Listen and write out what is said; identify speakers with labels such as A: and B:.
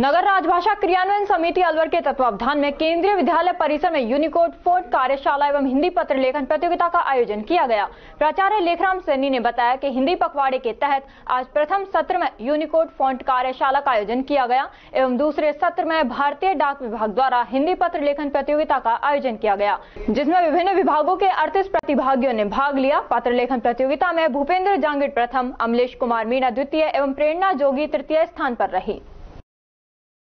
A: नगर राजभाषा क्रियान्वयन समिति अलवर के तत्वावधान में केंद्रीय विद्यालय परिसर में यूनिकोड फोर्ट कार्यशाला एवं हिंदी पत्र लेखन प्रतियोगिता का आयोजन किया गया। प्राचार्य लेखराम सैनी ने बताया कि हिंदी पखवाड़े के तहत आज प्रथम सत्र में यूनिकोड फोर्ट कार्यशाला का आयोजन किया गया एवं दूसरे सत्र में भारतीय डाक विभाग द्वारा हिंदी पत्र लेखन प्रतियोगिता का आयोजन किया गया, जिसमें विभिन्न विभागों के अड़तीस प्रतिभागियों ने भाग लिया। पत्र लेखन प्रतियोगिता में भूपेंद्र जांगिड़ प्रथम, अमलेश कुमार मीणा द्वितीय एवं प्रेरणा जोगी तृतीय स्थान पर रही।